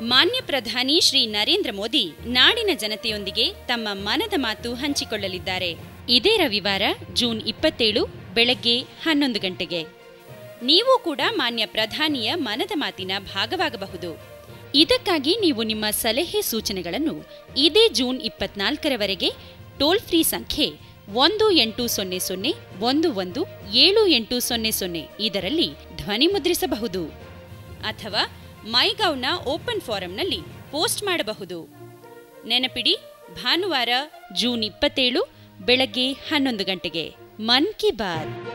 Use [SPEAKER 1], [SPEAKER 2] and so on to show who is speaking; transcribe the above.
[SPEAKER 1] ಮಾನ್ಯ ಪ್ರಧಾನಿ ಶ್ರೀ ನರೇಂದ್ರ ಮೋದಿ ನಾಡಿನ ಜನತೆಯೊಂದಿಗೆ ತಮ್ಮ ಮನದ ಮಾತು ಹಂಚಿಕೊಳ್ಳಲಿದ್ದಾರೆ. ಇದೇ ರವಿವಾರ, ಜೂನ್ ಇಪ್ಪತ್ತೇಳು, ಬೆಳಗ್ಗೆ ಹನ್ನೊಂದು ಗಂಟೆಗೆ. ನೀವು ಕೂಡ ಮಾನ್ಯ ಪ್ರಧಾನಿಯ ಮನದ ಮಾತಿನ ಭಾಗವಾಗಬಹುದು. ಇದಕ್ಕಾಗಿ ನೀವು ನಿಮ್ಮ ಸಲಹೆ ಸೂಚನೆಗಳನ್ನು ಇದೇ ಜೂನ್ ಇಪ್ಪತ್ನಾಲ್ಕರವರೆಗೆ ಟೋಲ್ ಫ್ರೀ ಸಂಖ್ಯೆ ಒಂದು ಎಂಟು ಸೊನ್ನೆ ಸೊನ್ನೆ ಒಂದು ಒಂದು ಏಳು ಎಂಟು ಸೊನ್ನೆ ಸೊನ್ನೆ ಇದರಲ್ಲಿ ಧ್ವನಿ ಮುದ್ರಿಸಬಹುದು ಅಥವಾ ಮೈಗೌನ ಓಪನ್ ಫಾರಂನಲ್ಲಿ ಪೋಸ್ಟ್ ಮಾಡಬಹುದು. ನೆನಪಿಡಿ, ಭಾನುವಾರ ಜೂನ್ ಇಪ್ಪತ್ತೇಳು, ಬೆಳಗ್ಗೆ ಹನ್ನೊಂದು ಗಂಟೆಗೆ ಮನ್ ಕಿ ಬಾತ್.